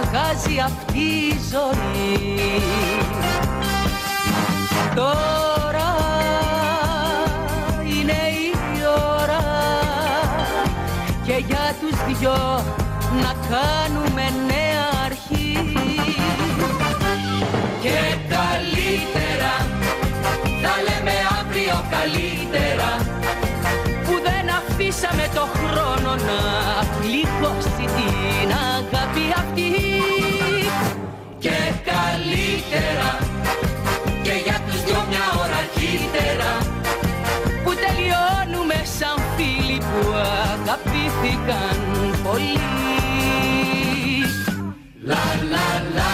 αλλάζει αυτή η ζωή. Τώρα είναι η ώρα και για τους δυο να κάνουμε νέα αρχή. Και καλύτερα θα λέμε αύριο καλύτερα που δεν αφήσαμε το χρόνο να πληγώσει την αγάπη αυτή. Και καλύτερα και για τους δυο μια ώρα αρχίτερα που τελειώνουμε σαν φίλοι που αγαπήθηκαν πολύ. La la la la la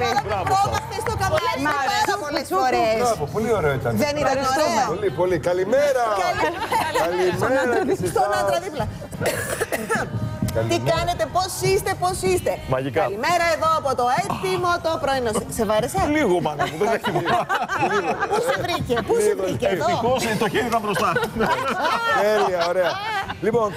πάρα πολύ. Πρόβαστε στο καμάρι Μ' πάρα αρέσει. πολλές φορές. Μπράβο, πολύ ωραίο ήταν. Δεν ήταν ωραίο. Πολύ, πολύ. Καλημέρα! Καλημέρα και σε Στον εσάς. άντρα δίπλα. Τι Καλημέρα. κάνετε, πώς είστε, πώς είστε. Μαγικά. Καλημέρα εδώ από το έτοιμο το πρωινό. Σε- Σε βάρεσε; Λίγο μάνα μου, δεν έχει Πού σε βρήκε, πού σε βρήκε εδώ; Ευτυχώς το χέρι ήταν μπροστά. Τέλεια, ωραία. Λοιπόν,